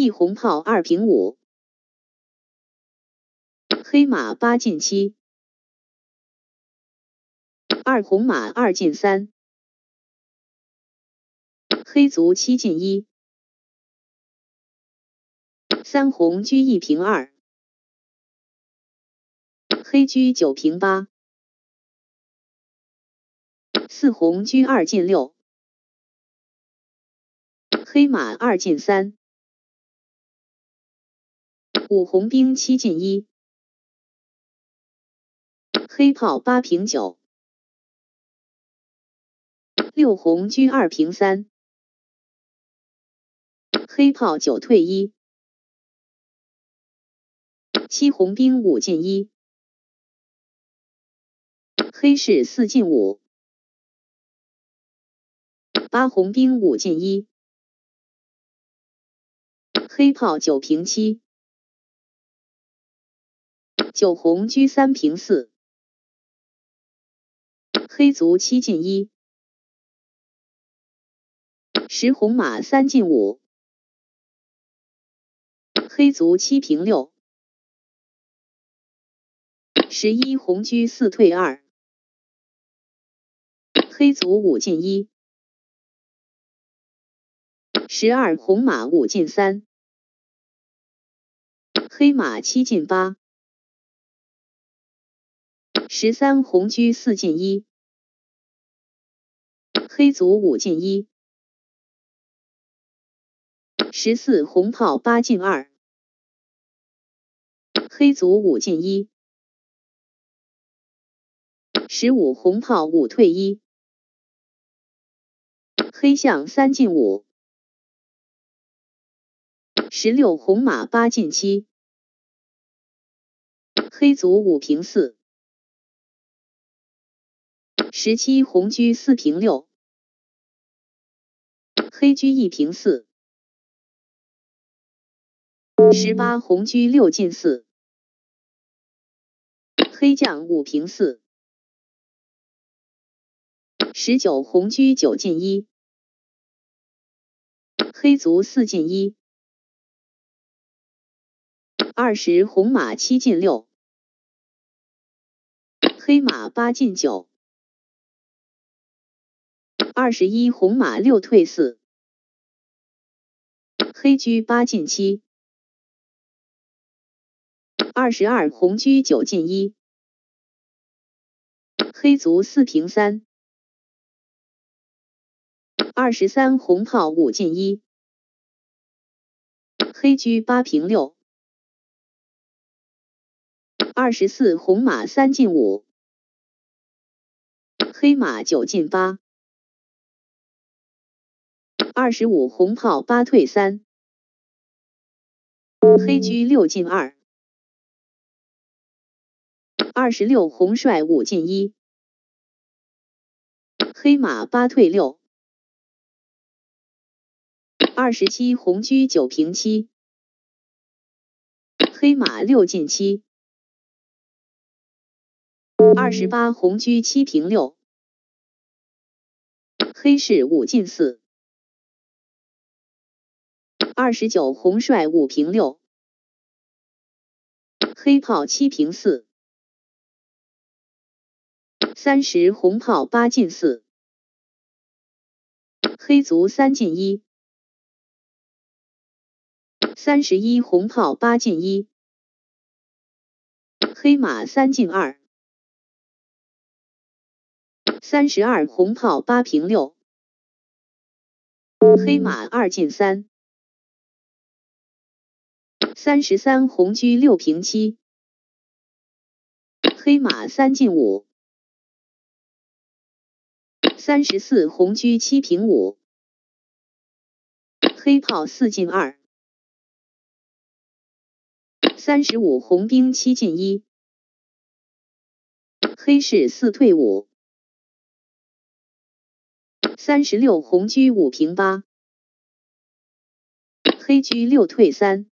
一红炮二平五，黑马八进七，二红马二进三，黑卒七进一，三红车一平二，黑车九平八。四红车二进六，黑马二进三，五红兵七进一，黑炮八平九，六红车二平三，黑炮九退一，七红兵五进一，黑士四进五。八红兵五进一，黑炮九平七，九红车三平四，黑卒七进一，十红马三进五，黑卒七平六，十一红车四退二，黑卒五进一。十二红马五进三，黑马七进八，十三红车四进一，黑卒五进一，十四红炮八进二，黑卒五进一，十五红炮五退一，黑象三进五。十六红马八进七，黑卒五平四。十七红车四平六，黑车一平四。十八红车六进四，黑将五平四。十九红车九进一，黑卒四进一。二十红马七进六，黑马八进九。二十一红马六退四，黑车八进七。二十二红车九进一，黑卒四平三。二十三红炮五进一，黑车八平六。二十四红马三进五，黑马九进八。二十五红炮八退三，黑车六进二。二十六红帅五进一，黑马八退六。二十七红车九平七，黑马六进七。二十八红车七平六，黑士五进四。二十九红帅五平六，黑炮七平四。三十红炮八进四，黑卒三进一。三十一红炮八进一，黑马三进二。三十二红炮八平六，黑马二进三。三十三红车六平七，黑马三进五。三十四红车七平五，黑炮四进二。三十五红兵七进一，黑士四退五。三十六红车五平八，黑车六退三。